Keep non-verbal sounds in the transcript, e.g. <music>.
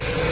you <laughs>